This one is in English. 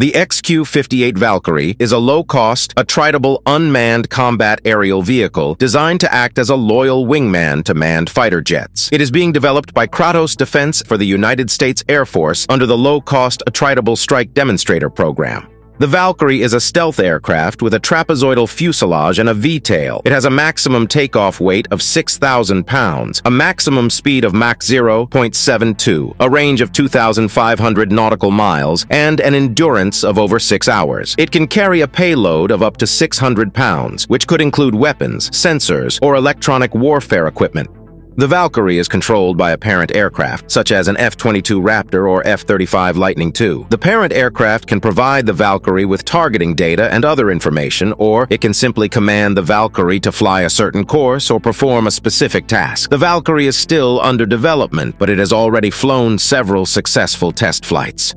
The XQ-58 Valkyrie is a low-cost, attritable, unmanned combat aerial vehicle designed to act as a loyal wingman to manned fighter jets. It is being developed by Kratos Defense for the United States Air Force under the low-cost attritable strike demonstrator program. The Valkyrie is a stealth aircraft with a trapezoidal fuselage and a V-tail. It has a maximum takeoff weight of 6,000 pounds, a maximum speed of Mach 0.72, a range of 2,500 nautical miles, and an endurance of over six hours. It can carry a payload of up to 600 pounds, which could include weapons, sensors, or electronic warfare equipment. The Valkyrie is controlled by a parent aircraft, such as an F-22 Raptor or F-35 Lightning II. The parent aircraft can provide the Valkyrie with targeting data and other information, or it can simply command the Valkyrie to fly a certain course or perform a specific task. The Valkyrie is still under development, but it has already flown several successful test flights.